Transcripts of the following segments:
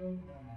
Mm-hmm.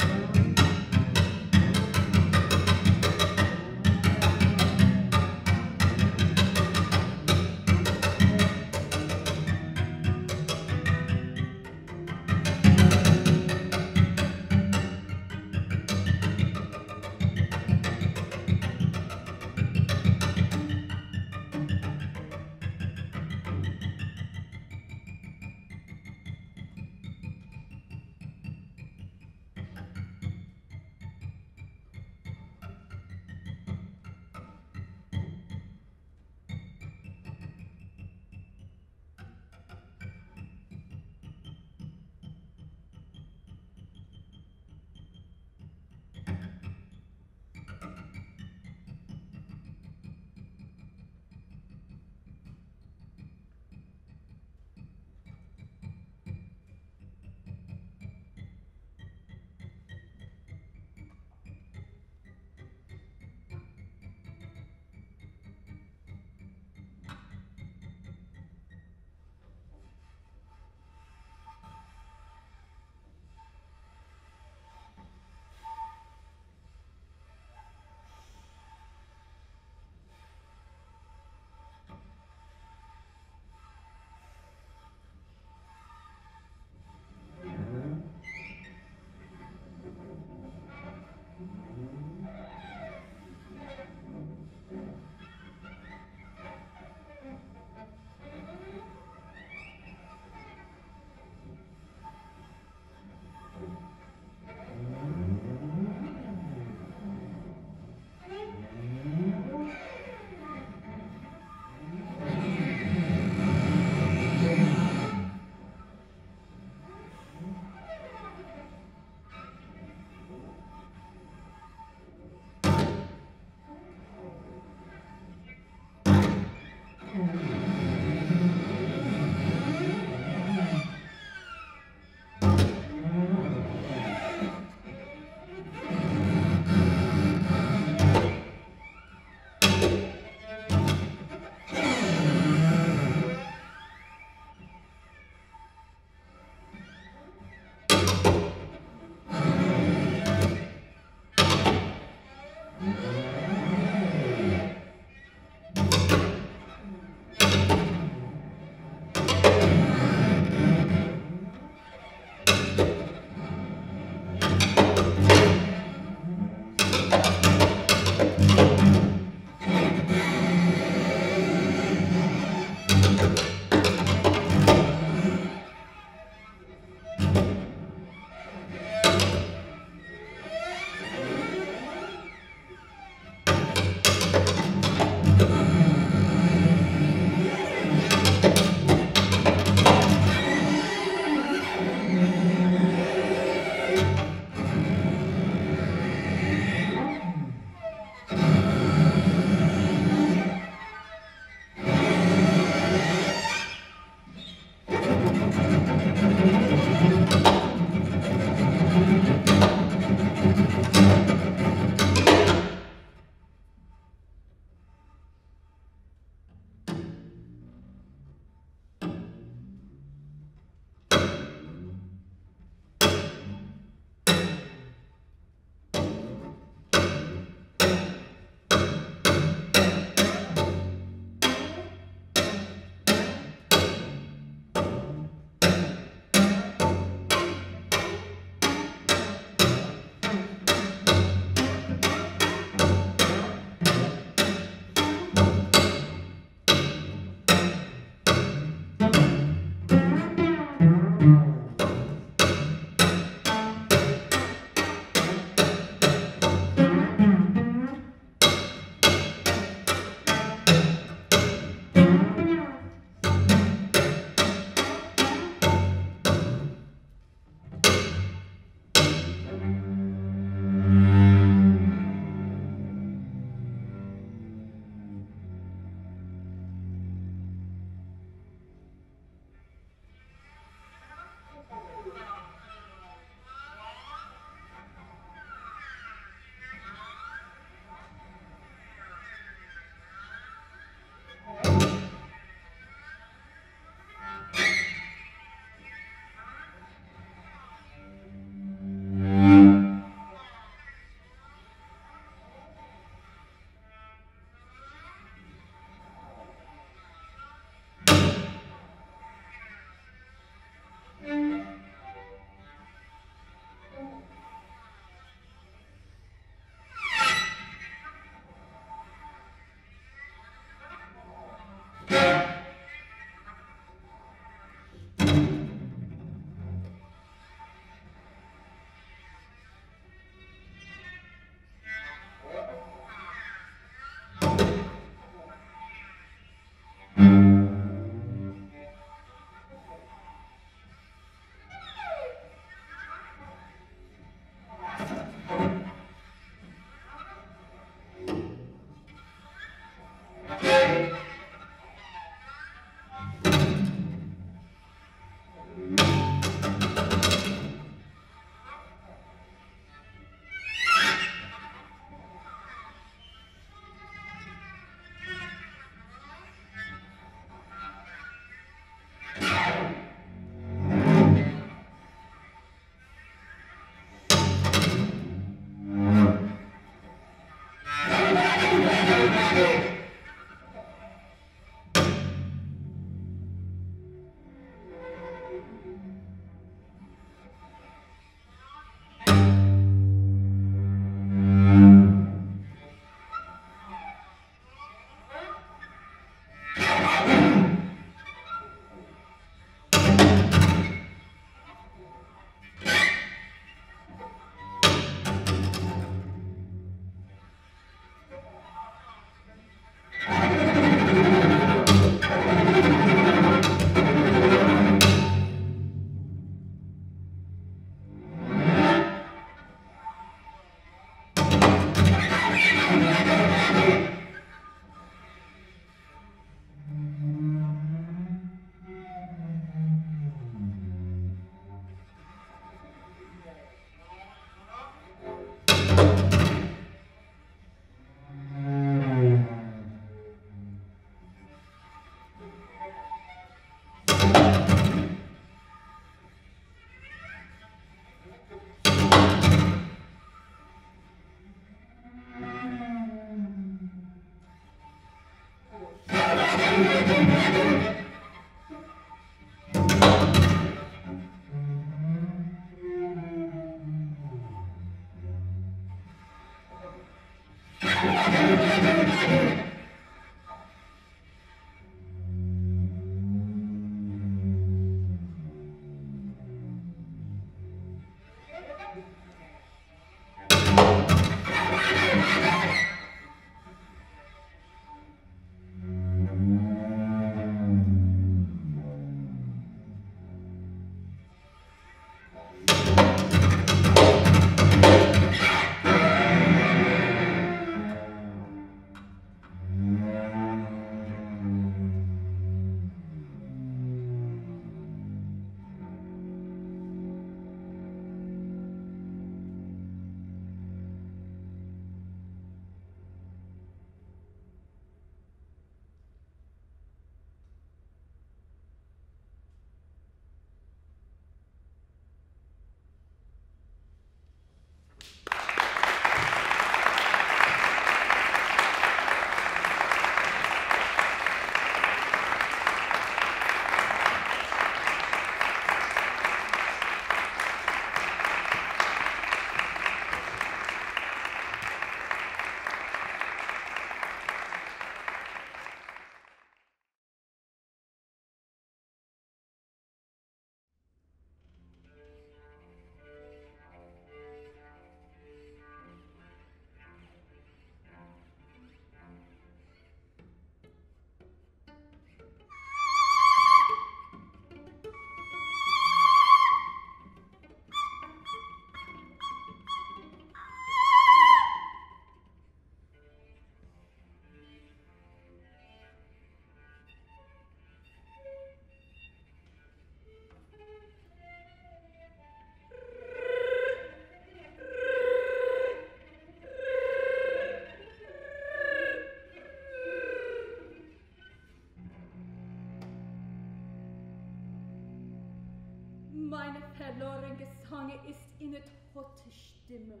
Verlorene Gesange ist in tote Stimme.